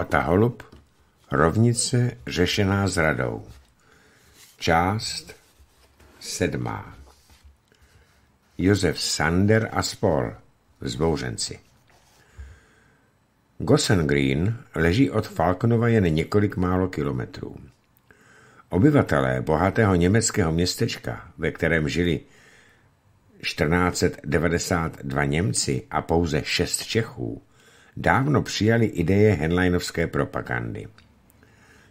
Otaholub, rovnice řešená zradou. Část sedmá. Josef Sander a spol. Vzbouřenci. Gossen Green leží od Falkonova jen několik málo kilometrů. Obyvatelé bohatého německého městečka, ve kterém žili 1492 Němci a pouze šest Čechů, dávno přijali ideje Henleinovské propagandy.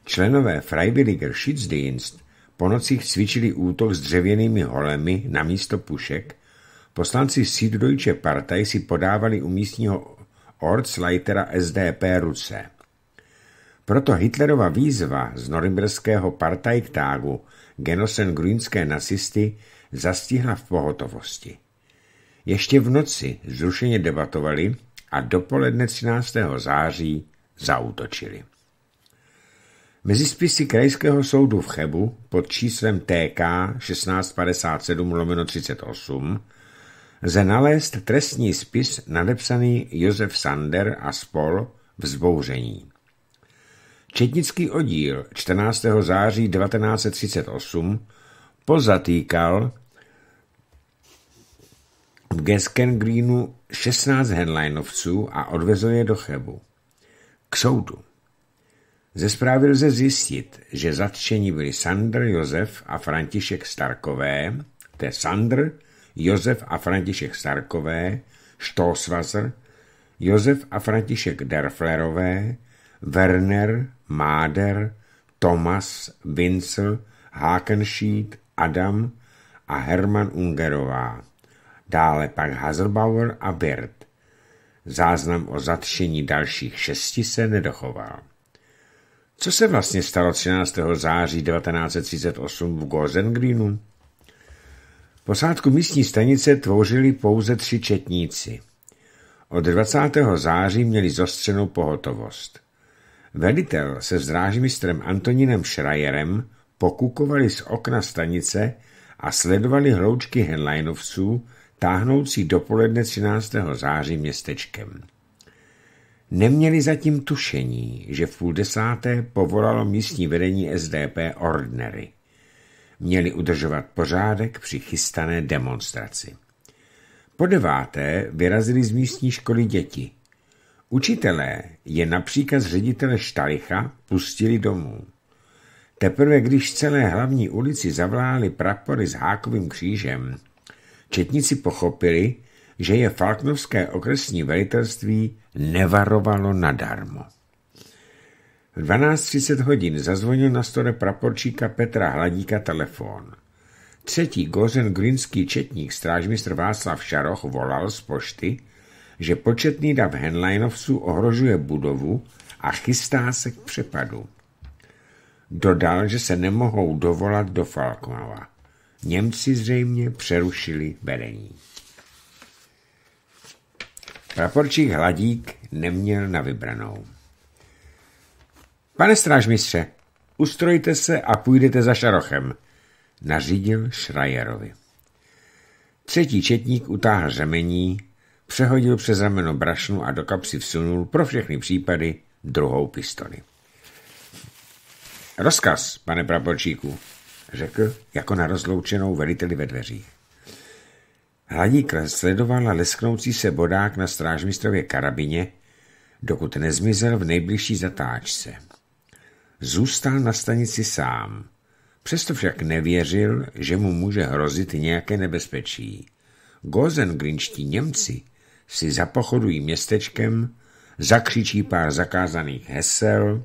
Členové Freiwilliger Schutzdienst po nocích cvičili útok s dřevěnými holemi na místo pušek, poslanci Süddeutsche Partei si podávali u místního Ortsleitera SDP ruce. Proto Hitlerova výzva z norimberského Partajktágu Genosen grünské nacisty zastihla v pohotovosti. Ještě v noci zrušeně debatovali a dopoledne 13. září zautočili. Mezi spisy Krajského soudu v Chebu pod číslem TK 1657 lomeno 38 lze nalézt trestní spis nadepsaný Josef Sander a spol Vzbouření. Četnický oddíl 14. září 1938 pozatýkal v Geskengreenu 16 henleinovců a odvezl je do Chebu. K soudu. Ze zprávy lze zjistit, že zatčení byli Sandr Josef a František Starkové, to je Sandr, Josef a František Starkové, Stoßwasser, Josef a František Derflerové, Werner, Máder, Thomas, Vincel, Hakenschied, Adam a Hermann Ungerová. Dále pak Hazelbauer a Bird. Záznam o zatčení dalších šesti se nedochoval. Co se vlastně stalo 13. září 1938 v Gozengreenu? Posádku místní stanice tvořili pouze tři četníci. Od 20. září měli zostřenou pohotovost. Velitel se zdrážmistrem Antonínem Schreierem pokukovali z okna stanice a sledovali hloučky Henleinovců, táhnoucí dopoledne 13. září městečkem. Neměli zatím tušení, že v půl desáté povolalo místní vedení SDP ordnery. Měli udržovat pořádek při chystané demonstraci. Po deváté vyrazili z místní školy děti. Učitelé je například ředitele Štalicha pustili domů. Teprve když celé hlavní ulici zavláli prapory s hákovým křížem, četníci pochopili, že je Falknovské okresní velitelství nevarovalo nadarmo. V 12.30 hodin zazvonil na stole praporčíka Petra Hladíka telefon. Třetí Gozen Greenský četník strážmistr Václav Šaroch volal z pošty, že početný dav Henleinovců ohrožuje budovu a chystá se k přepadu. Dodal, že se nemohou dovolat do Falknova. Němci zřejmě přerušili vedení. Praporčík Hladík neměl na vybranou. Pane strážmistře, ustrojte se a půjdete za Šarochem, nařídil Schreierovi. Třetí četník utáhl řemení, přehodil přes rameno brašnu a do kapsy vsunul pro všechny případy druhou pistoli. Rozkaz, pane praporčíku, řekl jako na rozloučenou veliteli ve dveřích. Hladík sledovala lesknoucí se bodák na strážmistrově karabině, dokud nezmizel v nejbližší zatáčce. Zůstal na stanici sám. Přesto však nevěřil, že mu může hrozit nějaké nebezpečí. Gozengrinští Němci si zapochodují městečkem, zakřičí pár zakázaných hesel,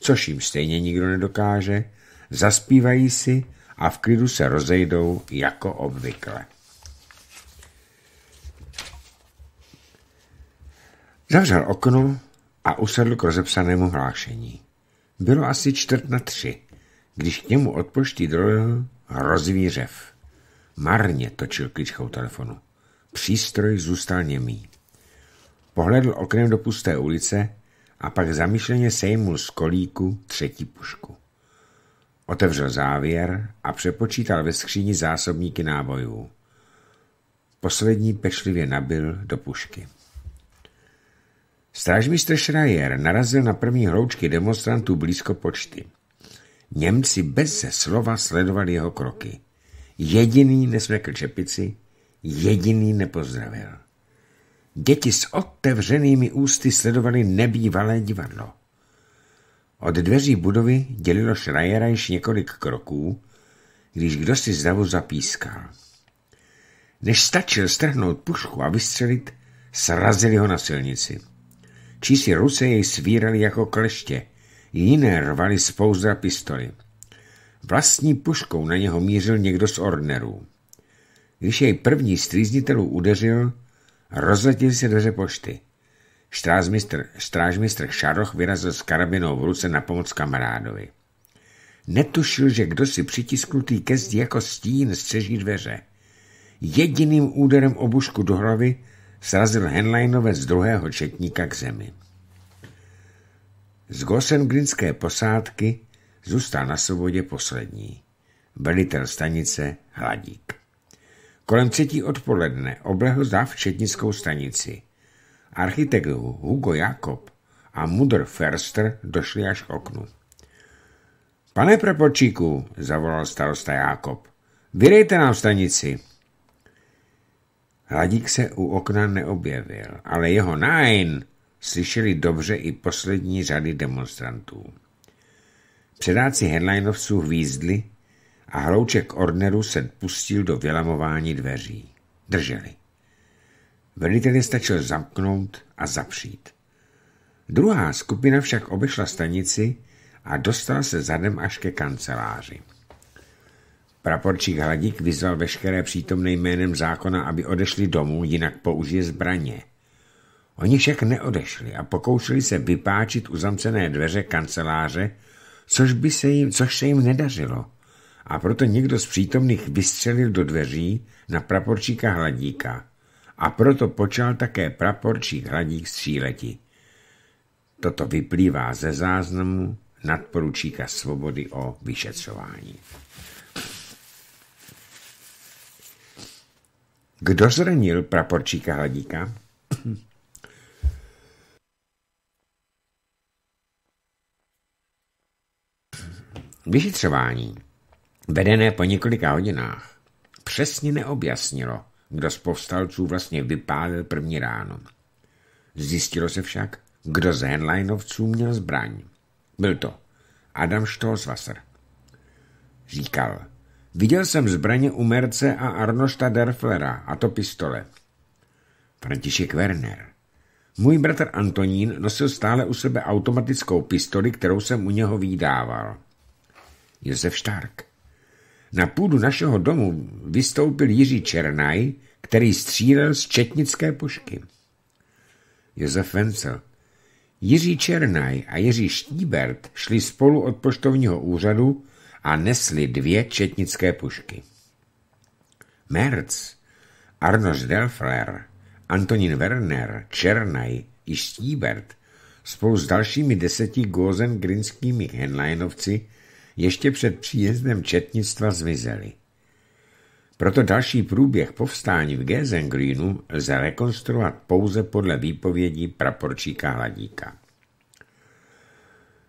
což jim stejně nikdo nedokáže, zaspívají si a v klidu se rozejdou jako obvykle. Zavřel okno a usedl k rozepsanému hlášení. Bylo asi čtvrt na tři, když k němu od pošty hrozivý řev. Marně točil kličkou telefonu. Přístroj zůstal němý. Pohledl oknem do pusté ulice a pak zamýšleně sejmul z kolíku třetí pušku. Otevřel závěr a přepočítal ve skříni zásobníky nábojů. Poslední pečlivě nabil do pušky. Strážmistr Schreier narazil na první hloučky demonstrantů blízko počty. Němci bez slova sledovali jeho kroky. Jediný nesvekl čepici, jediný nepozdravil. Děti s otevřenými ústy sledovali nebývalé divadlo. Od dveří budovy dělilo Schreiera již několik kroků, když kdo si zdavu zapískal. Než stačil strhnout pušku a vystřelit, srazili ho na silnici. Čísi Ruse jej svírali jako kleště, jiné rvali z pouzdra pistoli. Vlastní puškou na něho mířil někdo z ordnerů. Když jej první z trýznitelů udeřil, rozletěl se dveře pošty. Strážmistr, strážmistr Šaroch vyrazil s karabinou v ruce na pomoc kamarádovi. Netušil, že kdo si přitisknutý ke zdi jako stín střeží dveře. Jediným úderem obušku do hlavy srazil Henleinové z druhého četníka k zemi. Z Gosengrinské posádky zůstal na svobodě poslední. Velitel stanice Hladík. Kolem třetí odpoledne oblehl záv četnickou stanici. Architekt Hugo Jakob a Mudr Ferster došli až k oknu. Pane praporčíku, zavolal starosta Jakob, vydejte nám stanici. Hladík se u okna neobjevil, ale jeho nein slyšeli dobře i poslední řady demonstrantů. Předáci headlinovců hvízdli a hlouček Orneru se pustil do vylamování dveří. Drželi. Velitel je stačil zamknout a zapřít. Druhá skupina však obešla stanici a dostala se zadem až ke kanceláři. Praporčík Hladík vyzval veškeré přítomné jménem zákona, aby odešli domů, jinak použije zbraně. Oni však neodešli a pokoušeli se vypáčit uzamcené dveře kanceláře, což, by se jim, což se jim nedařilo. A proto někdo z přítomných vystřelil do dveří na praporčíka Hladíka. A proto počal také praporčík Hladík stříleti. Toto vyplývá ze záznamu nadporučíka svobody o vyšetřování. Kdo zranil praporčíka Hladíka? Vyšetřování, vedené po několika hodinách, přesně neobjasnilo, kdo z povstalců vlastně vypálil první ráno. Zjistilo se však, kdo z Henleinovců měl zbraň. Byl to Adam Stoßwasser. Říkal, viděl jsem zbraně u Merce a Arnošta Derflera, a to pistole. František Werner. Můj bratr Antonín nosil stále u sebe automatickou pistoli, kterou jsem u něho výdával. Josef Štark. Na půdu našeho domu vystoupil Jiří Černaj, který střílel z četnické pušky. Josef Vencel. Jiří Černaj a Jiří Štíbert šli spolu od poštovního úřadu a nesli dvě četnické pušky. Merc, Arnoš Delfler, Antonín Werner, Černaj i Štíbert spolu s dalšími deseti Grinskými henleinovci ještě před příjezdem četnictva zmizeli. Proto další průběh povstání v Gesengrínu lze rekonstruovat pouze podle výpovědí praporčíka Hladíka.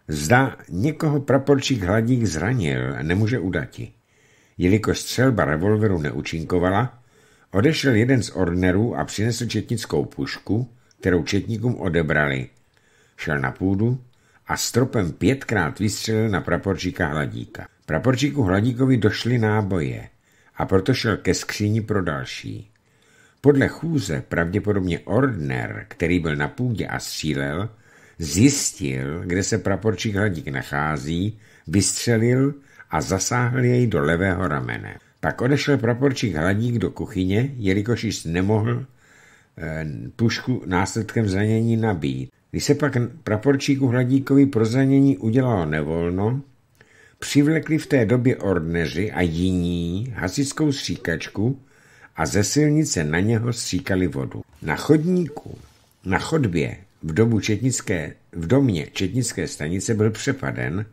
Zda někoho praporčík Hladík zranil, nemůže udati. Jelikož střelba revolveru neúčinkovala, odešel jeden z ordnerů a přinesl četnickou pušku, kterou četníkům odebrali. Šel na půdu a stropem pětkrát vystřelil na praporčíka Hladíka. Praporčíku Hladíkovi došly náboje a proto šel ke skříni pro další. Podle chůze pravděpodobně Ordner, který byl na půdě a střílel, zjistil, kde se praporčík Hladík nachází, vystřelil a zasáhl jej do levého ramene. Pak odešel praporčík Hladík do kuchyně, jelikož již nemohl e, pušku následkem zranění nabít. Když se pak praporčíku Hladíkovi pro zranění udělalo nevolno, Přivlekli v té době ordneři a jiní hasickou stříkačku a ze silnice na něho stříkali vodu. Na chodníku, na chodbě v, dobu četnické, v domě četnické stanice byl přepaden,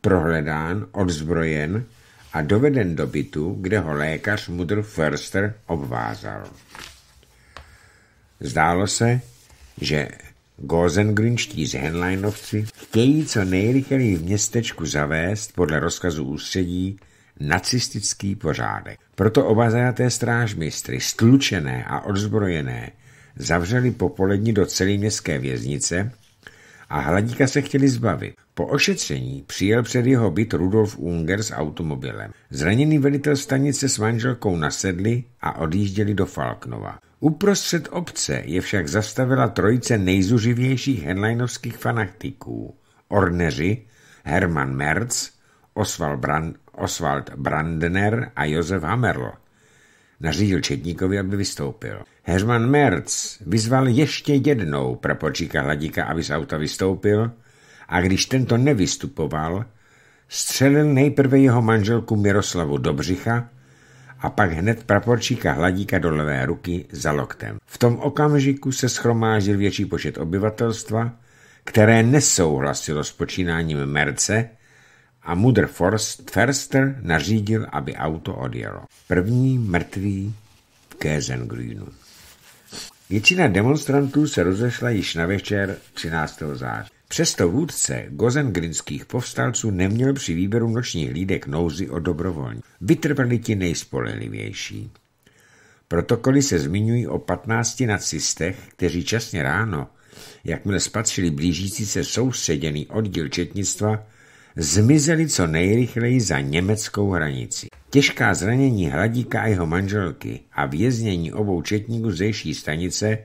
prohledán, odzbrojen a doveden do bytu, kde ho lékař Mudr Förster obvázal. Zdálo se, že Gozengrinští Henleinovci chtějí co nejrychleji v městečku zavést podle rozkazu ústředí nacistický pořádek. Proto oba zajaté strážmistry, stlučené a odzbrojené, zavřeli popolední do celé městské věznice a Hladíka se chtěli zbavit. Po ošetření přijel před jeho byt Rudolf Unger s automobilem. Zraněný velitel stanice s manželkou nasedli a odjížděli do Falknova. Uprostřed obce je však zastavila trojice nejzuživějších henleinovských fanatiků. Orneři, Hermann Merz, Oswald, Brand, Oswald Brandner a Josef Hammerl. Nařídil Četníkovi, aby vystoupil. Hermann Merz vyzval ještě jednou praporčíka Hladíka, aby z auta vystoupil a když tento nevystupoval, střelil nejprve jeho manželku Miroslavu Dobřicha a pak hned praporčíka Hladíka do levé ruky za loktem. V tom okamžiku se schromáždil větší počet obyvatelstva, které nesouhlasilo s počínáním Merce a Mudr Förster nařídil, aby auto odjelo. První mrtvý v Kézengrünu. Většina demonstrantů se rozešla již na večer 13. září. Přesto vůdce gozengrinských povstalců neměl při výběru nočních hlídek nouzy o dobrovolní. Vytrvali ti nejspolehlivější. Protokoly se zmiňují o 15 nacistech, kteří časně ráno, jakmile spatřili blížící se soustředěný oddíl četnictva, zmizeli co nejrychleji za německou hranici. Těžká zranění Hladíka a jeho manželky a věznění obou četníků zejší stanice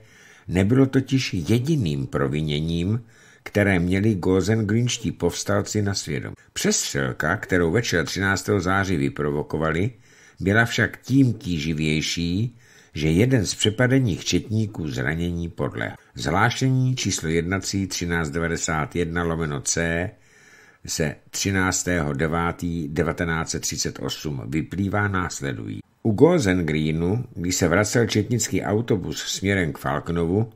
nebylo totiž jediným proviněním, které měli Gozengrinští povstalci na svědomí. Přestřelka, kterou večer 13. září vyprovokovali, byla však tím tíživější, že jeden z přepadených četníků zranění podle Zvlášení číslo jednací 1391 lomeno C se 13.9.1938 vyplývá následují. U Gozengrínu, když se vracel četnický autobus směrem k Falknovu,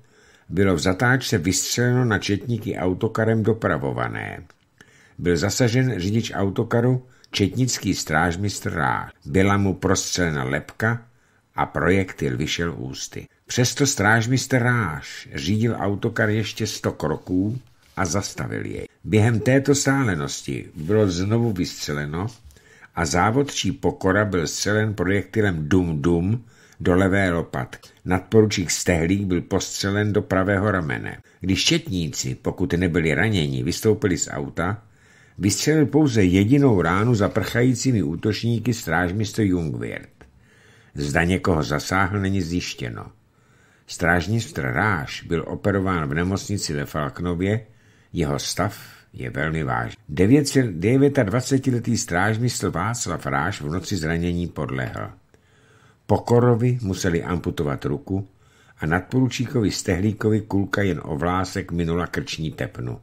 bylo v zatáčce vystřeleno na četníky autokarem dopravované. Byl zasažen řidič autokaru četnický strážmistr Ráž. Byla mu prostřelena lepka a projektil vyšel ústy. Přesto strážmistr Ráž řídil autokar ještě sto kroků a zastavil jej. Během této stálenosti bylo znovu vystřeleno a závodčí pokora byl střelen projektilem Dum Dum do levé lopatky. Nadporučík Stehlík byl postřelen do pravého ramene. Když četníci, pokud nebyli raněni, vystoupili z auta, vystřelil pouze jedinou ránu za prchajícími útočníky strážmistr Jungwirth. Zda někoho zasáhl, není zjištěno. Strážmistr Ráš byl operován v nemocnici ve Falknově, jeho stav je velmi vážný. 29-letý strážmistr Václav Ráš v noci zranění podlehl. Pokorovi museli amputovat ruku a nadporučíkovi Stehlíkovi kulka jen o vlásek minula krční tepnu.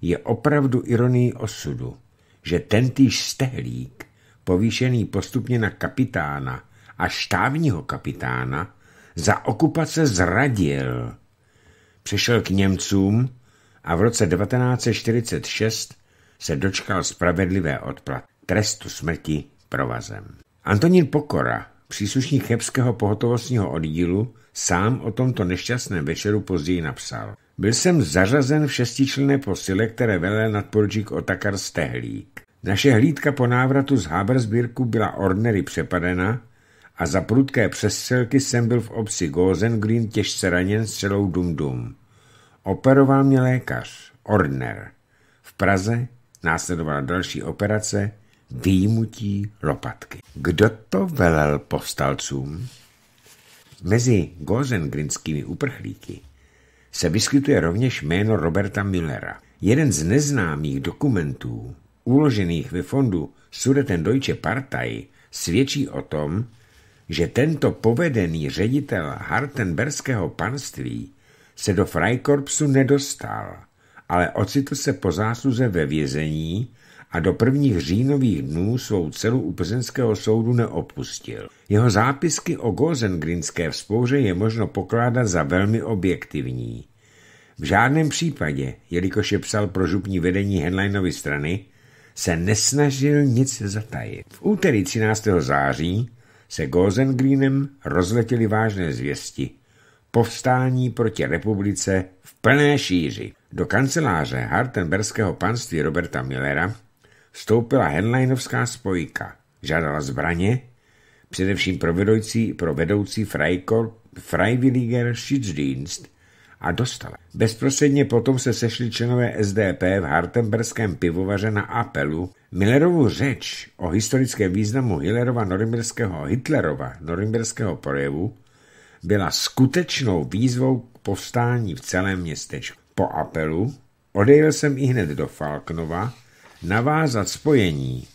Je opravdu ironii osudu, že tentýž Stehlík, povýšený postupně na kapitána a štávního kapitána, za okupace zradil. Přišel k Němcům a v roce 1946 se dočkal spravedlivé odplat trestu smrti provazem. Antonín Pokora, Příslušník chebského pohotovostního oddílu sám o tomto nešťastném večeru později napsal. Byl jsem zařazen v šestičlenné posile, které velel nadporučík Otakar Stehlík. Naše hlídka po návratu z Habersbirku byla ordnery přepadena a za prudké přestřelky jsem byl v obci Gozengreen těžce raněn střelou Dum Dum. Operoval mě lékař, Ordner. V Praze následovala další operace, výjimutí lopatky. Kdo to velel povstalcům? Mezi gozengrinskými uprchlíky se vyskytuje rovněž jméno Roberta Müllera. Jeden z neznámých dokumentů, uložených ve fondu Sudeten Deutsche Partei, svědčí o tom, že tento povedený ředitel Hartenberského panství se do Freikorpsu nedostal, ale ocitl se po zásluze ve vězení a do prvních říjnových dnů svou celu u plzeňského soudu neopustil. Jeho zápisky o Gozengrinské vzpouře je možno pokládat za velmi objektivní. V žádném případě, jelikož je psal pro župní vedení Henleinovy strany, se nesnažil nic zatajit. V úterý 13. září se Gozengreenem rozletěly vážné zvěsti. povstání proti republice v plné šíři. Do kanceláře Hartenberského panství Roberta Millera vstoupila Henleinovská spojka. Žádala zbraně, především pro vedoucí, pro vedoucí Freikor, Freiwilliger Schieddienst a dostala. Bezprostředně potom se sešli členové SDP v Hartenberském pivovaře na apelu. Millerovu řeč o historickém významu Hillerova norimberského, Hitlerova norimberského projevu byla skutečnou výzvou k povstání v celém městečku. Po apelu odejel jsem i hned do Falknova navázat spojení,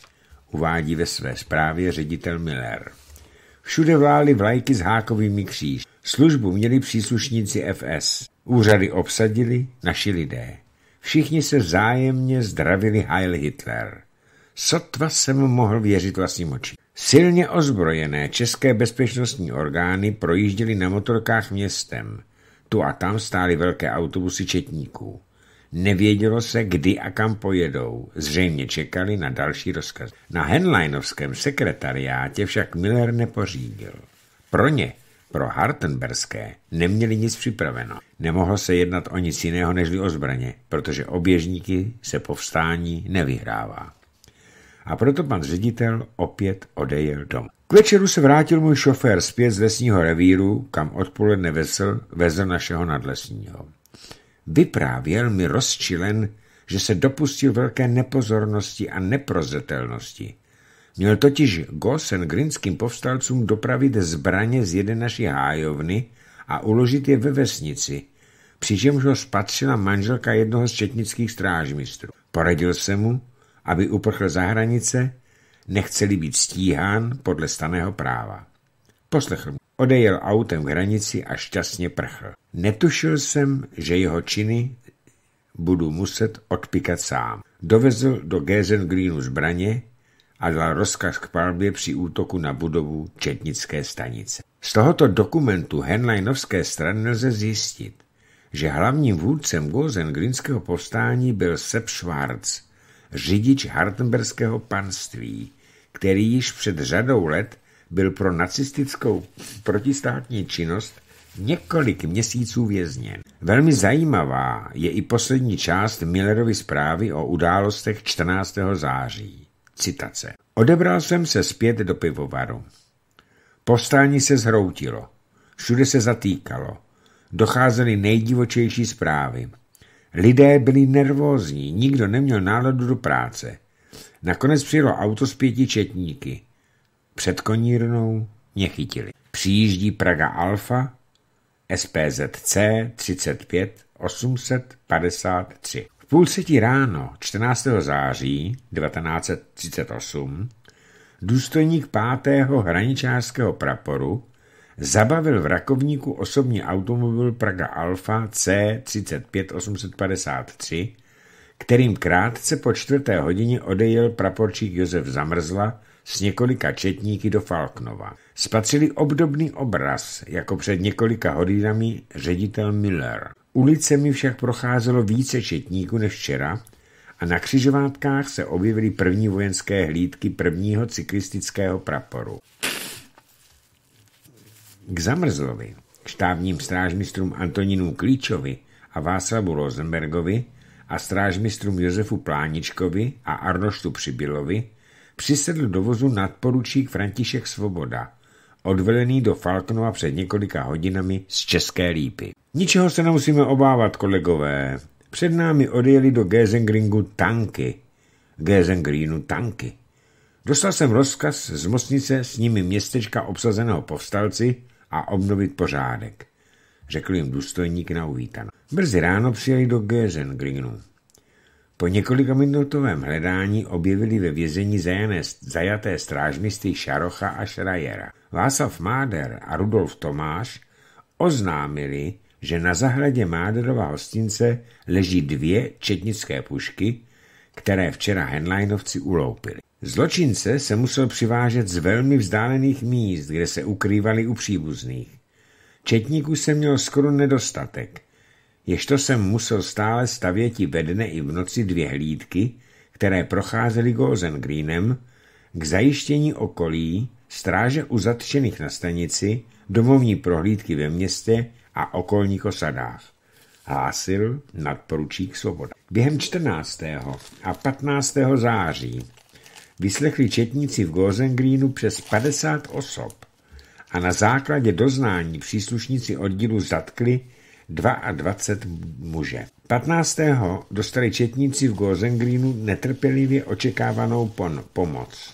uvádí ve své zprávě ředitel Miller. Všude vlály vlajky s hákovými kříž. Službu měli příslušníci FS. Úřady obsadili naši lidé. Všichni se zájemně zdravili Heil Hitler. Sotva jsem mohl věřit vlastním očím. Silně ozbrojené české bezpečnostní orgány projížděly na motorkách městem. Tu a tam stály velké autobusy četníků. Nevědělo se, kdy a kam pojedou. Zřejmě čekali na další rozkaz. Na Henleinovském sekretariátě však Miller nepořídil. Pro ně, pro Hartenberské, neměli nic připraveno. Nemohlo se jednat o nic jiného než o zbraně, protože oběžníky se povstání nevyhrává. A proto pan ředitel opět odejel domů. K večeru se vrátil můj šofér zpět z lesního revíru, kam odpoledne vesel vezl našeho nadlesního. Vyprávěl mi rozčilen, že se dopustil velké nepozornosti a neprozetelnosti. Měl totiž Gosen grinským povstalcům dopravit zbraně z jedné naší hájovny a uložit je ve vesnici, přičemž ho spatřila manželka jednoho z četnických strážmistrů. Poradil se mu, aby uprchl za hranice, nechceli být stíhán podle staného práva. Poslechl. Odejel autem k hranici a šťastně prchl. Netušil jsem, že jeho činy budu muset odpikat sám. Dovezl do Gézen Greenu zbraně a dal rozkaz k palbě při útoku na budovu Četnické stanice. Z tohoto dokumentu Henleinovské strany lze zjistit, že hlavním vůdcem Gozen Greenského povstání byl Sepp Schwarz, řidič Hartenberského panství, který již před řadou let byl pro nacistickou protistátní činnost několik měsíců vězněn. Velmi zajímavá je i poslední část Millerovy zprávy o událostech 14. září. Citace. Odebral jsem se zpět do pivovaru. Povstání se zhroutilo. Všude se zatýkalo. Docházely nejdivočejší zprávy. Lidé byli nervózní, nikdo neměl náladu do práce. Nakonec přijelo auto s pěti četníky. Před konírnou mě chytili. Přijíždí Praga Alfa, SPZC 35 853. V půl třetí ráno 14. září 1938 důstojník pátého hraničářského praporu zabavil v Rakovníku osobní automobil Praga Alfa C 35 853, kterým krátce po čtvrté hodině odejel praporčík Josef Zamrzla s několika četníky do Falknova. Spatřili obdobný obraz, jako před několika hodinami ředitel Miller. Ulicemi však procházelo více četníků než včera a na křižovátkách se objevily první vojenské hlídky prvního cyklistického praporu. K Zamrzlovi, štábním strážmistrům Antonínu Klíčovi a Václavu Rosenbergovi a strážmistrům Josefu Pláničkovi a Arnoštu Přibylovi přisedl do vozu nadporučík František Svoboda, odvelený do Falkonova před několika hodinami z České lípy. Ničeho se nemusíme obávat, kolegové. Před námi odjeli do Gesengringu tanky. Gesengrinu tanky. Dostal jsem rozkaz z mostnice s nimi městečka obsazeného povstalci a obnovit pořádek. Řekl jim důstojník na uvítano. Brzy ráno přijeli do Gesengringu. Po několika minutovém hledání objevili ve vězení zajané, zajaté strážmisty Šarocha a Šrajera. Václav Máder a Rudolf Tomáš oznámili, že na zahradě Máderova hostince leží dvě četnické pušky, které včera Henleinovci uloupili. Zločince se musel přivážet z velmi vzdálených míst, kde se ukrývali u příbuzných. Četníků se měl skoro nedostatek – Ježto jsem musel stále stavěti ve dne i v noci dvě hlídky, které procházely Greenem, k zajištění okolí, stráže u zatčených na stanici, domovní prohlídky ve městě a okolních osadách, hlásil nadporučík Svoboda. Během 14. a 15. září vyslechli četníci v Gozengrínu přes 50 osob a na základě doznání příslušníci oddílu zatkli 22 muže. 15. dostali četníci v Gozengrínu netrpělivě očekávanou pon pomoc.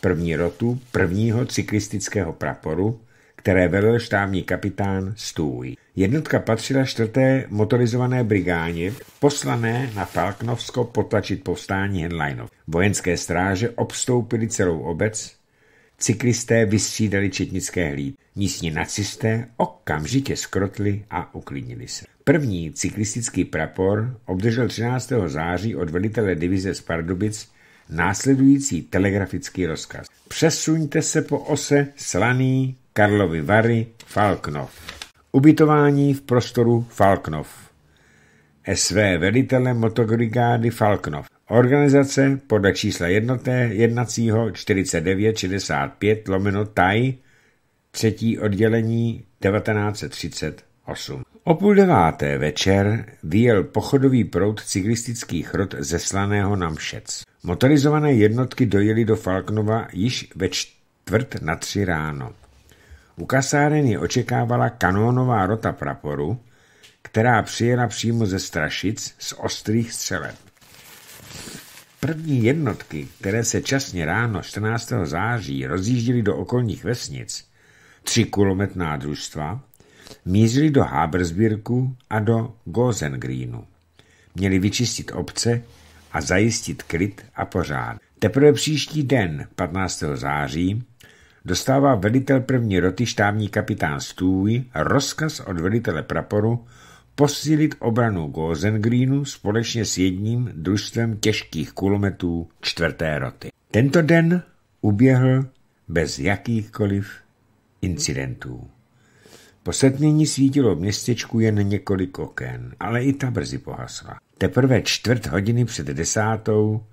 První rotu prvního cyklistického praporu, které velel štábní kapitán Stůj. Jednotka patřila čtvrté motorizované brigáně, poslané na Falknovsko potlačit povstání Henleinov. Vojenské stráže obstoupily celou obec, cyklisté vystřídali četnické hlíd. Místní nacisté okamžitě skrotli a uklidnili se. První cyklistický prapor obdržel 13. září od velitele divize z Pardubic následující telegrafický rozkaz. Přesuňte se po ose Slaný, Karlovy Vary, Falknov. Ubytování v prostoru Falknov. SV velitele motogrigády Falknov. Organizace podle čísla jednoté jednacího 4965 lomeno TAJ, třetí oddělení 1938. O půl deváté večer vyjel pochodový proud cyklistických rod ze Slaného na Mšec. Motorizované jednotky dojeli do Falknova již ve čtvrt na tři ráno. U kasáren je očekávala kanónová rota praporu, která přijela přímo ze Strašic z ostrých střeleb. První jednotky, které se časně ráno 14. září rozjížděly do okolních vesnic, tři kulometná družstva, mířili do Habersbirku a do Gosengrínu. Měli vyčistit obce a zajistit klid a pořád. Teprve příští den, 15. září, dostává velitel první roty štábní kapitán Stůj rozkaz od velitele praporu posílit obranu Gosengrínu společně s jedním družstvem těžkých kulometů čtvrté roty. Tento den uběhl bez jakýchkoliv incidentů. Po setmění svítilo v městečku jen několik oken, ale i ta brzy pohasla. Teprve čtvrt hodiny před desátou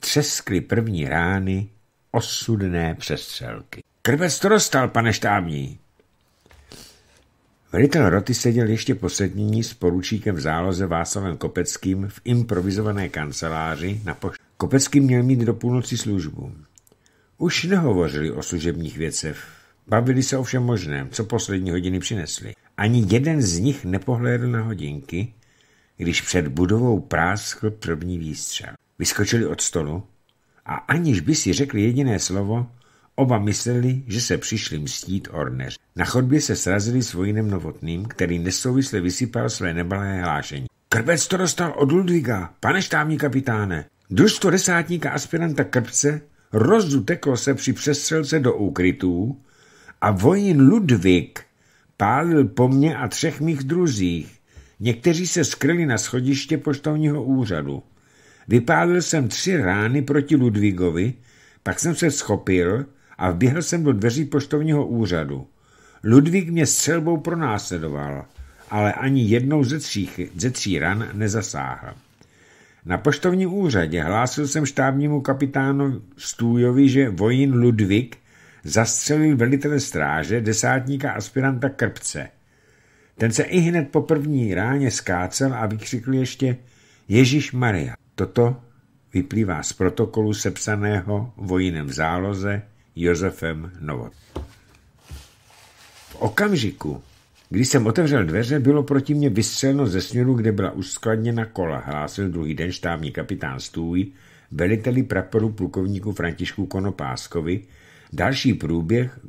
třeskly první rány osudné přestřelky. Krvec to dostal, pane štábní, Velitel roty seděl ještě poslední s poručíkem v záloze Václavem Kopeckým v improvizované kanceláři na poš- Kopecký měl mít do půlnoci službu. Už nehovořili o služebních věcech, bavili se o všem možném, co poslední hodiny přinesli. Ani jeden z nich nepohlédl na hodinky, když před budovou práskl první výstřel. Vyskočili od stolu a aniž by si řekli jediné slovo, Oba mysleli, že se přišli mstít orneř. Na chodbě se srazili s vojinem novotným, který nesouvisle vysypal své nebalé hlášení. Krbec to dostal od Ludviga, pane štábní kapitáne. Družstvo desátníka aspiranta Krpce rozduteklo se při přestřelce do úkrytů a vojín Ludvík pálil po mně a třech mých druzích. Někteří se skryli na schodiště poštovního úřadu. Vypálil jsem tři rány proti Ludvígovi, pak jsem se schopil a vběhl jsem do dveří poštovního úřadu. Ludvík mě střelbou pronásledoval, ale ani jednou ze tří, ze tří ran nezasáhl. Na poštovním úřadě hlásil jsem štábnímu kapitánu Stůjovi, že vojín Ludvík zastřelil velitele stráže, desátníka aspiranta Krpce. Ten se i hned po první ráně skácel a vykřikl ještě Ježíš Maria. Toto vyplývá z protokolu sepsaného vojínem v záloze Josefem Novot. V okamžiku, když jsem otevřel dveře, bylo proti mně vystřeleno ze směru, kde byla uskladněna kola, hlásil druhý den štábní kapitán Stůj, veliteli praporu plukovníku Františku Konopáskovi, další průběh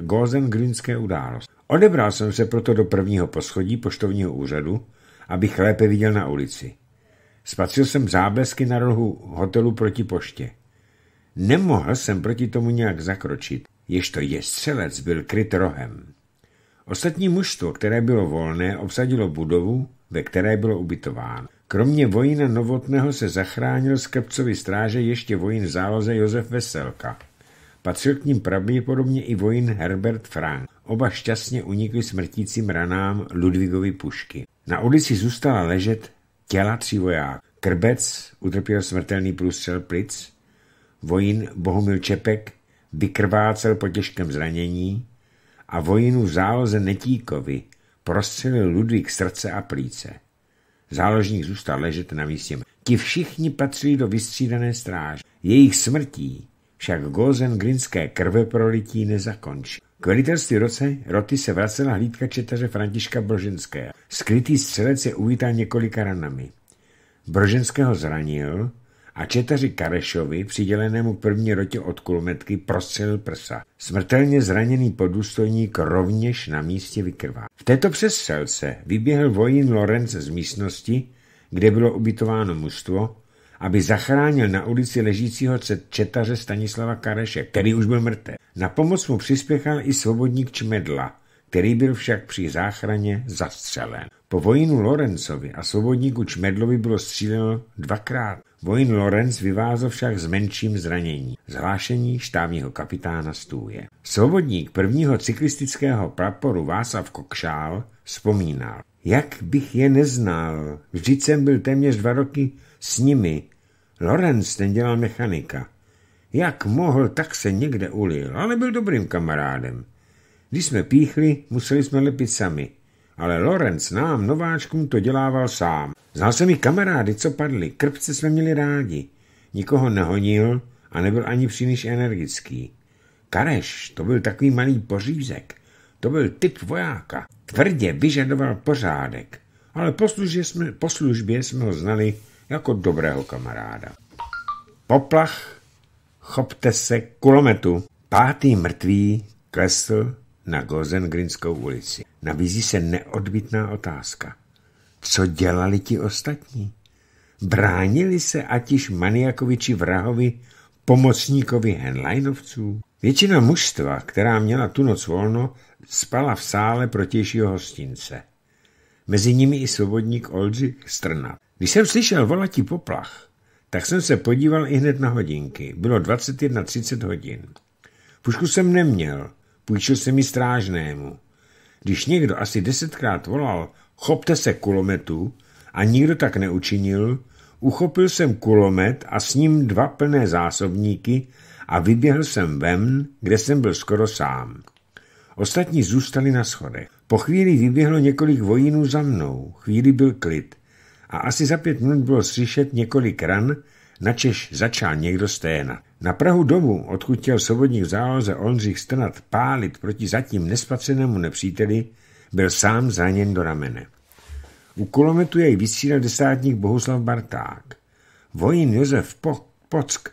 Gozengrinské události. Odebral jsem se proto do prvního poschodí poštovního úřadu, abych lépe viděl na ulici. Spatřil jsem záblesky na rohu hotelu proti poště. Nemohl jsem proti tomu nějak zakročit, ježto je střelec byl kryt rohem. Ostatní mužstvo, které bylo volné, obsadilo budovu, ve které bylo ubytováno. Kromě vojína Novotného se zachránil z Krpcovi stráže ještě vojín záloze Josef Veselka. Patřil k ním pravděpodobně i vojín Herbert Frank. Oba šťastně unikli smrtícím ranám Ludvigovi pušky. Na ulici zůstala ležet těla tří vojáků. Krbec utrpěl smrtelný průstřel plic, vojín Bohumil Čepek vykrvácel po těžkém zranění a vojinu v záloze Netíkovi prostřelil Ludvík srdce a plíce. Záložník zůstal ležet na místě. Ti všichni patřili do vystřídané stráže. Jejich smrtí však Gozen grinské krve prolití nezakončí. K velitelství roce roty se vracela hlídka četaře Františka Broženské. Skrytý střelec je uvítal několika ranami. Broženského zranil a četaři Karešovi, přidělenému první rotě od kulometky, prostřelil prsa. Smrtelně zraněný podůstojník rovněž na místě vykrvá. V této přestřelce vyběhl vojín Lorenz z místnosti, kde bylo ubytováno mužstvo, aby zachránil na ulici ležícího četaře Stanislava Kareše, který už byl mrtev. Na pomoc mu přispěchal i svobodník Čmedla, který byl však při záchraně zastřelen. Po vojínu Lorencovi a svobodníku Čmedlovi bylo stříleno dvakrát. Vojín Lorenz vyvázl však s menším zranění. Zhlášení štábního kapitána stůje. Svobodník prvního cyklistického praporu Václav Kokšál vzpomínal. Jak bych je neznal, vždyť jsem byl téměř dva roky s nimi. Lorenz ten dělal mechanika. Jak mohl, tak se někde ulil, ale byl dobrým kamarádem. Když jsme píchli, museli jsme lepit sami. Ale Lorenz nám, nováčkům, to dělával sám. Znal jsem i kamarády, co padli. Krpce jsme měli rádi. Nikoho nehonil a nebyl ani příliš energický. Kareš, to byl takový malý pořízek. To byl typ vojáka. Tvrdě vyžadoval pořádek. Ale po službě jsme, po službě jsme ho znali jako dobrého kamaráda. Poplach, chopte se kulometu. Pátý mrtvý klesl na Gozengrinskou ulici. Nabízí se neodbitná otázka. Co dělali ti ostatní? Bránili se ať již maniakovi či vrahovi pomocníkovi Henleinovců? Většina mužstva, která měla tu noc volno, spala v sále protějšího hostince. Mezi nimi i svobodník Oldřich Strna. Když jsem slyšel volatí poplach, tak jsem se podíval i hned na hodinky. Bylo 21.30 hodin. Pušku jsem neměl, půjčil jsem mi strážnému. Když někdo asi desetkrát volal, chopte se kulometu, a nikdo tak neučinil, uchopil jsem kulomet a s ním dva plné zásobníky a vyběhl jsem ven, kde jsem byl skoro sám. Ostatní zůstali na schodech. Po chvíli vyběhlo několik vojínů za mnou. Chvíli byl klid. A asi za pět minut bylo slyšet několik ran, načež začal někdo sténat. Na Prahu domu, odkud chtěl svobodník v záloze Oldřich Strnat pálit proti zatím nespatřenému nepříteli, byl sám zraněn do ramene. U kulometu jej vysílal desátník Bohuslav Barták. Vojín Josef Pock,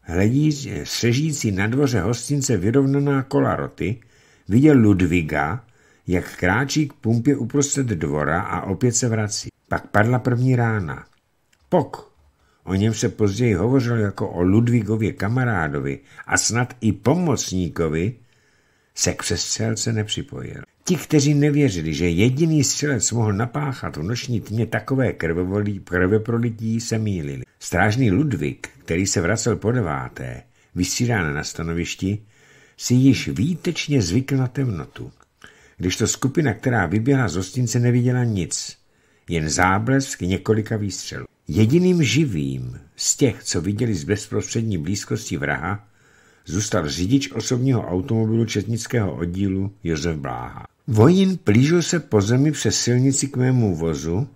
hledí, sežící na dvoře hostince vyrovnaná kola roty, viděl Ludviga, jak kráčí k pumpě uprostřed dvora a opět se vrací. Pak padla první rána. Pok, o něm se později hovořilo jako o Ludvíkově kamarádovi a snad i pomocníkovi, se k přestřelce nepřipojil. Ti, kteří nevěřili, že jediný střelec mohl napáchat v noční tmě takové krveprolití, se mýlili. Strážný Ludvík, který se vracel po deváté, vysílán na stanovišti, si již výtečně zvykl na temnotu. Když to skupina, která vyběhla z hostince, neviděla nic, jen záblesk několika výstřelů. Jediným živým z těch, co viděli z bezprostřední blízkosti vraha, zůstal řidič osobního automobilu četnického oddílu Josef Bláha. Vojín plížil se po zemi přes silnici k mému vozu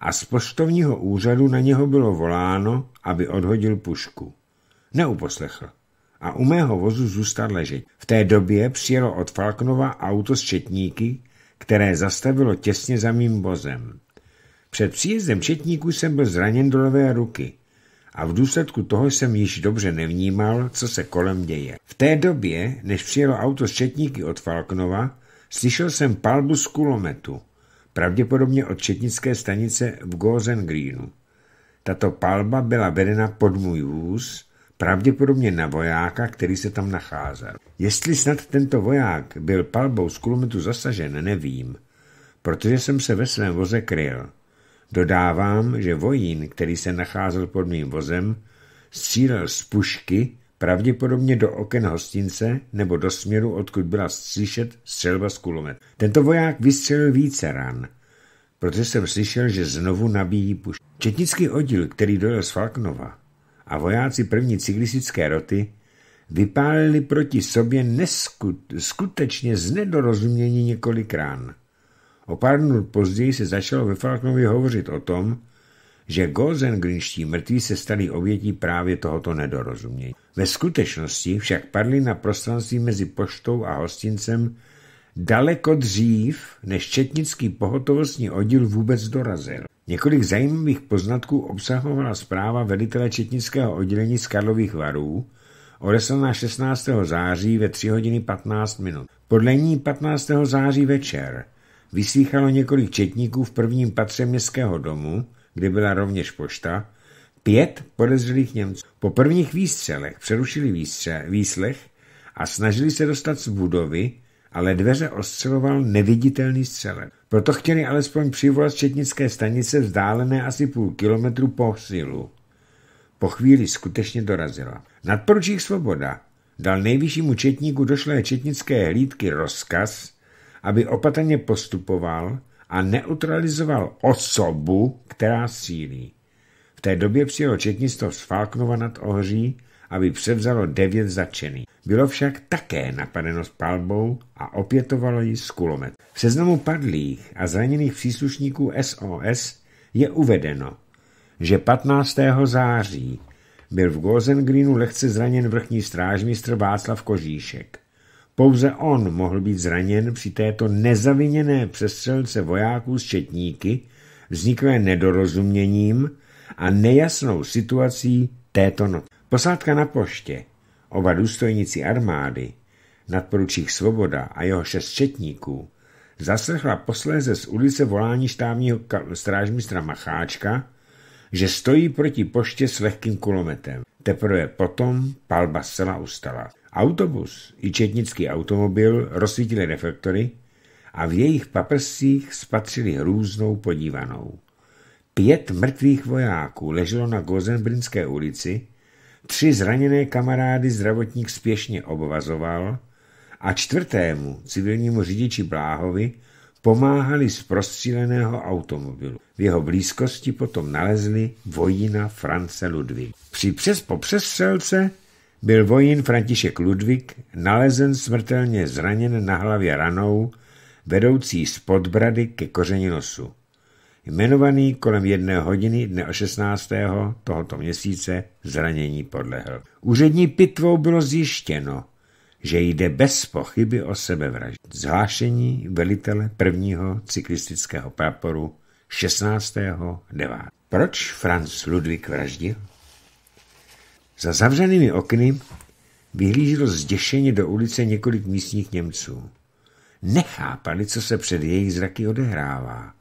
a z poštovního úřadu na něho bylo voláno, aby odhodil pušku. Neuposlechl a u mého vozu zůstal ležet. V té době přijelo od Falknova auto s četníky, které zastavilo těsně za mým vozem. Před příjezdem četníků jsem byl zraněn do levé ruky a v důsledku toho jsem již dobře nevnímal, co se kolem děje. V té době, než přijelo auto s četníky od Falknova, slyšel jsem palbu z kulometu, pravděpodobně od četnické stanice v Gozen Greenu. Tato palba byla vedena pod můj vůz, pravděpodobně na vojáka, který se tam nacházel. Jestli snad tento voják byl palbou z kulometu zasažen, nevím, protože jsem se ve svém voze kryl. Dodávám, že vojín, který se nacházel pod mým vozem, střílel z pušky pravděpodobně do oken hostince nebo do směru, odkud byla slyšet střelba z kulomet. Tento voják vystřelil více ran, protože jsem slyšel, že znovu nabíjí pušky. Četnický oddíl, který dojel z Falknova a vojáci první cyklistické roty vypálili proti sobě neskut, skutečně z nedorozumění několik rán. O pár dnů později se začalo ve Falknově hovořit o tom, že Gozengrinští mrtví se stali obětí právě tohoto nedorozumění. Ve skutečnosti však padli na prostranství mezi poštou a hostincem daleko dřív, než četnický pohotovostní oddíl vůbec dorazil. Několik zajímavých poznatků obsahovala zpráva velitele četnického oddělení z Karlových varů, odeslaná 16. září ve 3 hodiny 15 minut. Podle ní 15. září večer vyslýchalo několik četníků v prvním patře městského domu, kde byla rovněž pošta, pět podezřelých Němců. Po prvních výstřelech přerušili výstře, výslech a snažili se dostat z budovy, ale dveře ostřeloval neviditelný střelec. Proto chtěli alespoň přivolat četnické stanice vzdálené asi půl kilometru po silu. Po chvíli skutečně dorazila. Nadporučík Svoboda dal nejvyššímu četníku došlé četnické hlídky rozkaz, aby opatrně postupoval a neutralizoval osobu, která sílí. V té době přijelo četnictvo z Falknova nad Ohří, aby převzalo devět začených. Bylo však také napadeno s palbou a opětovalo ji z kulomet. V seznamu padlých a zraněných příslušníků SOS je uvedeno, že 15. září byl v Gozengrínu lehce zraněn vrchní strážmistr Václav Kožíšek. Pouze on mohl být zraněn při této nezaviněné přestřelce vojáků s četníky, vzniklé nedorozuměním a nejasnou situací této noci. Posádka na poště, oba důstojníci armády, nadporučík Svoboda a jeho šest četníků, zaslechla posléze z ulice volání štábního strážmistra Macháčka, že stojí proti poště s lehkým kulometem. Teprve potom palba zcela ustala. Autobus i četnický automobil rozsvítili reflektory a v jejich paprscích spatřili hrůznou podívanou. Pět mrtvých vojáků leželo na Gozenbrinské ulici, tři zraněné kamarády zdravotník spěšně obvazoval a čtvrtému civilnímu řidiči Bláhovi pomáhali z prostříleného automobilu. V jeho blízkosti potom nalezli vojína France Ludvík. Při přes po přestřelce byl vojín František Ludvík nalezen smrtelně zraněn na hlavě ranou, vedoucí z podbrady ke koření nosu. Jmenovaný kolem jedné hodiny dne o 16. tohoto měsíce zranění podlehl. Úřední pitvou bylo zjištěno, že jde bez pochyby o sebevraždu. Zhlášení velitele prvního cyklistického praporu 16. 9. Proč Franz Ludvík vraždil? Za zavřenými okny vyhlíželo zděšeně do ulice několik místních Němců. Nechápali, co se před jejich zraky odehrává,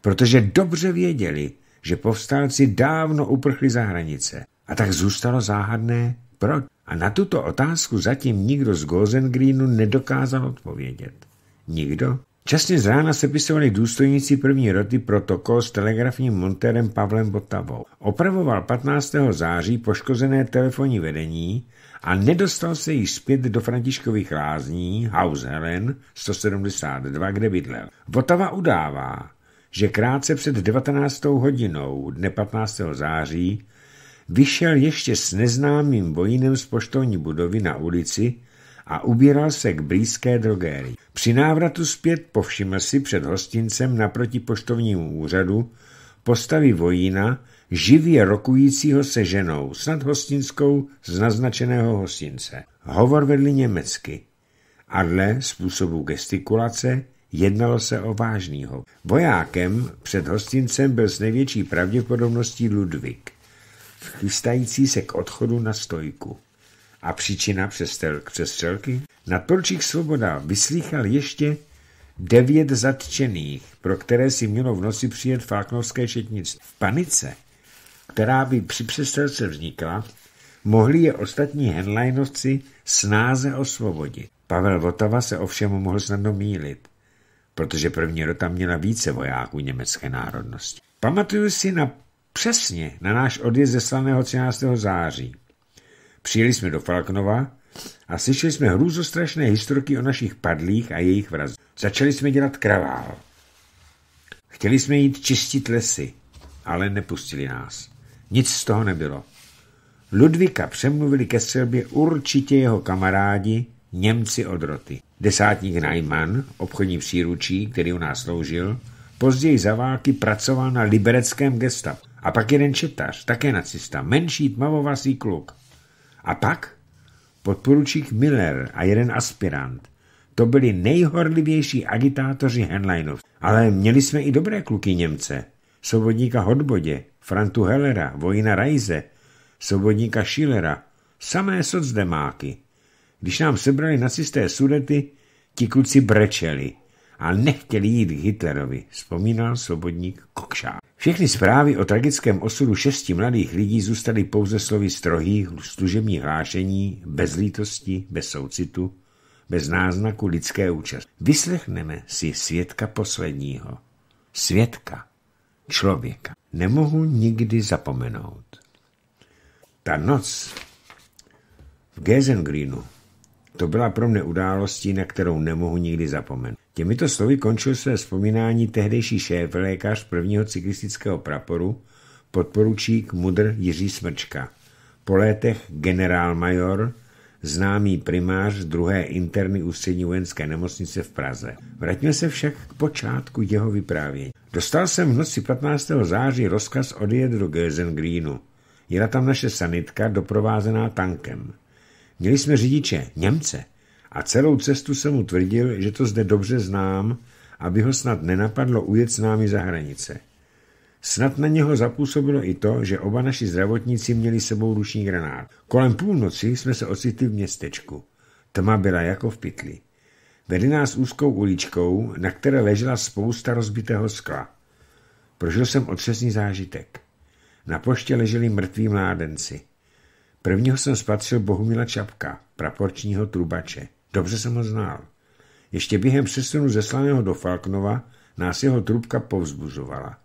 protože dobře věděli, že povstalci dávno uprchli za hranice. A tak zůstalo záhadné, proč. A na tuto otázku zatím nikdo z Gozengrínu nedokázal odpovědět. Nikdo? Časně z rána sepisovali důstojníci první roty protokol s telegrafním montérem Pavlem Botavou. Opravoval 15. září poškozené telefonní vedení a nedostal se již zpět do Františkových lázní House Helen 172, kde bydlel. Botava udává, že krátce před 19. hodinou dne 15. září vyšel ještě s neznámým vojínem z poštovní budovy na ulici a ubíral se k blízké drogérii. Při návratu zpět povšiml si před hostincem naproti poštovnímu úřadu postavy vojína, živě rokujícího se ženou, snad hostinskou z naznačeného hostince. Hovor vedli německy. A dle způsobu gestikulace jednalo se o vážnýho. Vojákem před hostincem byl s největší pravděpodobností Ludvík, chystající se k odchodu na stojku. A příčina přestřelky? Nadporučík Svoboda vyslýchal ještě devět zatčených, pro které si mělo v noci přijet Falknovské šetnictví. V panice, která by při přestřelce vznikla, mohli je ostatní henlajnovci snáze osvobodit. Pavel Votava se ovšem mohl snadno mílit, protože první rota měla více vojáků německé národnosti. Pamatuju si na přesně na náš odjezd ze slaného 13. září. Přijeli jsme do Falknova a slyšeli jsme hrůzostrašné historky o našich padlých a jejich vrazích. Začali jsme dělat kravál. Chtěli jsme jít čistit lesy, ale nepustili nás. Nic z toho nebylo. Ludvíka přemluvili ke střelbě určitě jeho kamarádi, Němci od roty. Desátník Najman, obchodní příručí, který u nás sloužil, později za války pracoval na libereckém gestapu. A pak jeden četař, také nacista, menší tmavovasý kluk. A pak podporučík Miller a jeden aspirant. To byli nejhorlivější agitátoři Henleinov. Ale měli jsme i dobré kluky Němce. Svobodníka Hodbodě, Frantu Hellera, Vojina Rajze, Svobodníka Schillera, samé socdemáky. Když nám sebrali nacisté sudety, ti kluci brečeli a nechtěli jít k Hitlerovi, vzpomínal svobodník Kokšák. Všechny zprávy o tragickém osudu šesti mladých lidí zůstaly pouze slovy strohých služebních hlášení, bez lítosti, bez soucitu, bez náznaku lidské účast. Vyslechneme si svědka posledního. Svědka, člověka. Nemohu nikdy zapomenout. Ta noc v Gesengreenu to byla pro mne událostí, na kterou nemohu nikdy zapomenout. Těmito slovy končil své vzpomínání tehdejší šéf-lékař prvního cyklistického praporu, podporučík Mudr Jiří Smrčka. Po létech generálmajor, známý primář druhé interny ústřední vojenské nemocnice v Praze. Vraťme se však k počátku jeho vyprávění. Dostal jsem v noci 15. září rozkaz odjet do Gesengreenu. Jela tam naše sanitka doprovázená tankem. Měli jsme řidiče, Němce, a celou cestu jsem mu tvrdil, že to zde dobře znám, aby ho snad nenapadlo ujet s námi za hranice. Snad na něho zapůsobilo i to, že oba naši zdravotníci měli sebou ruční granát. Kolem půlnoci jsme se ocitli v městečku. Tma byla jako v pytli. Vedli nás úzkou uličkou, na které ležela spousta rozbitého skla. Prožil jsem otřesný zážitek. Na poště leželi mrtví mládenci. Prvního jsem spatřil Bohumila Čapka, praporčního trubače. Dobře jsem ho znal. Ještě během přesunu zeslaného do Falknova nás jeho trubka povzbuzovala.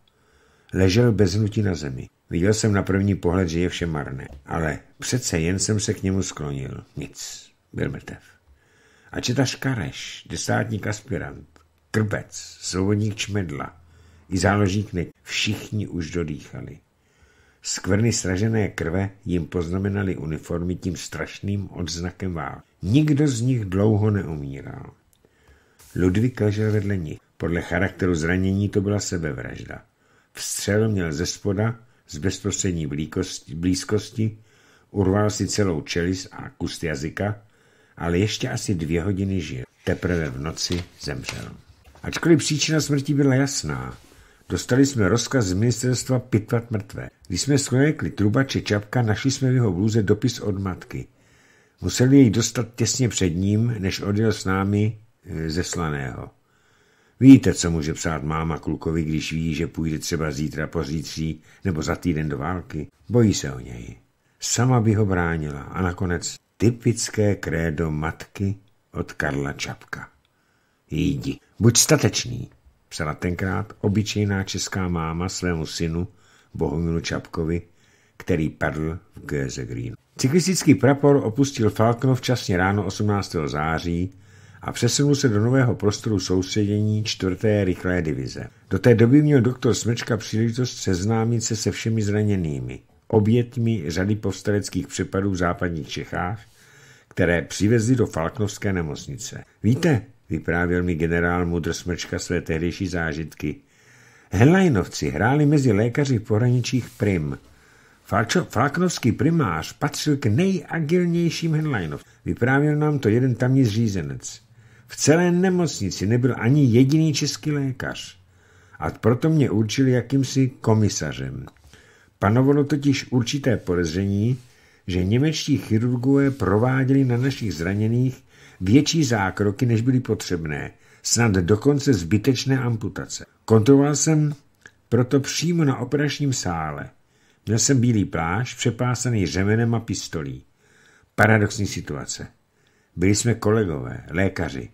Ležel bez hnutí na zemi. Viděl jsem na první pohled, že je vše marné. Ale přece jen jsem se k němu sklonil. Nic. Byl mrtev. A četař Kareš, desátník aspirant, krbec, svobodník čmedla i záložník ne. Všichni už dodýchali. Skvrny sražené krve jim poznamenaly uniformy tím strašným odznakem vál. Nikdo z nich dlouho neumíral. Ludvík ležel vedle nich. Podle charakteru zranění to byla sebevražda. Vstřel měl ze spoda, z bezprostřední blízkosti, urval si celou čelist a kus jazyka, ale ještě asi dvě hodiny žil. Teprve v noci zemřel. Ačkoliv příčina smrti byla jasná, Dostali jsme rozkaz z ministerstva pitvat mrtvé. Když jsme sklékli trubače čapka, našli jsme v jeho bluze dopis od matky. Museli jej dostat těsně před ním, než odjel s námi e, ze Slaného. Víte, co může psát máma klukovi, když ví, že půjde třeba zítra po zítří nebo za týden do války? Bojí se o něj. Sama by ho bránila a nakonec typické krédo matky od Karla Čapka. Jdi, buď statečný, psala tenkrát obyčejná česká máma svému synu Bohumilu Čapkovi, který padl v Gösegrínu. Cyklistický prapor opustil Falknov časně ráno 18. září a přesunul se do nového prostoru soustředění čtvrté rychlé divize. Do té doby měl doktor Smečka příležitost seznámit se se všemi zraněnými, obětmi řady povstaleckých přepadů v západních Čechách, které přivezli do Falknovské nemocnice. Víte, vyprávěl mi generál Mudr Smrčka své tehdejší zážitky. Henleinovci hráli mezi lékaři v pohraničích prim. Falknovský primář patřil k nejagilnějším Henleinov. Vyprávěl nám to jeden tamní zřízenec. V celé nemocnici nebyl ani jediný český lékař. A proto mě určili jakýmsi komisařem. Panovalo totiž určité podezření, že němečtí chirurgové prováděli na našich zraněných větší zákroky, než byly potřebné, snad dokonce zbytečné amputace. Kontroloval jsem proto přímo na operačním sále. Měl jsem bílý plášť, přepásaný řemenem a pistolí. Paradoxní situace. Byli jsme kolegové, lékaři,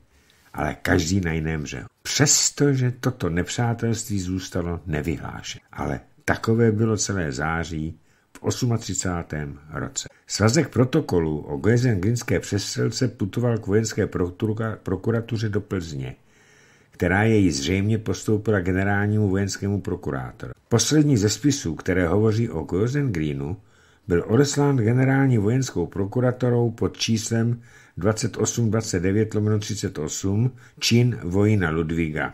ale každý na jiném břehu. Přestože toto nepřátelství zůstalo nevyhlášené. Ale takové bylo celé září v 38. roce. Svazek protokolu o Grinské přestřelce putoval k vojenské prokuratuře do Plzně, která jej zřejmě postoupila generálnímu vojenskému prokurátoru. Poslední ze spisů, které hovoří o Greenu, byl odeslán generální vojenskou prokuratorou pod číslem 2829 38 čin vojna Ludviga.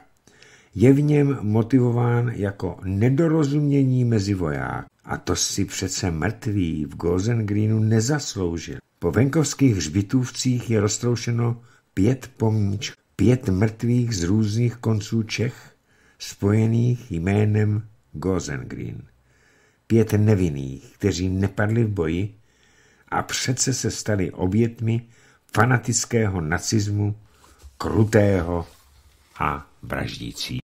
Je v něm motivován jako nedorozumění mezi voják. A to si přece mrtvý v Gozen Greenu nezasloužil. Po venkovských hřbitůvcích je roztroušeno pět pomníčků, pět mrtvých z různých konců Čech, spojených jménem Gozen Green. Pět nevinných, kteří nepadli v boji a přece se stali obětmi fanatického nacismu, krutého a vraždící.